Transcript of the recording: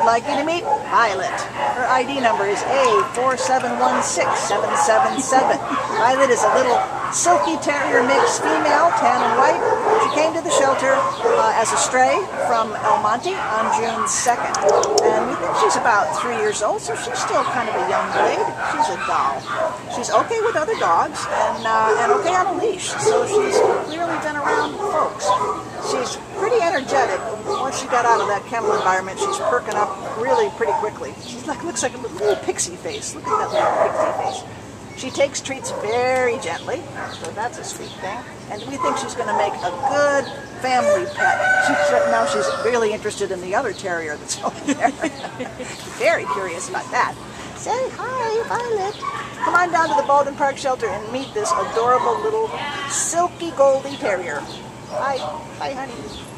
we'd like you to meet Violet. Her ID number is A4716777. Violet is a little silky terrier mix female, tan and white. She came to the shelter uh, as a stray from El Monte on June 2nd. And we think she's about three years old, so she's still kind of a young blade. She's a doll. She's okay with other dogs and, uh, and okay on a leash, so energetic. Once she got out of that kennel environment, she's perking up really pretty quickly. She like, looks like a little pixie face. Look at that little pixie face. She takes treats very gently, so that's a sweet thing. And we think she's going to make a good family pet. She, now she's really interested in the other terrier that's over there. very curious about that. Say hi, Violet. Come on down to the Baldwin Park shelter and meet this adorable little silky Goldie terrier. Hi. Bye, honey.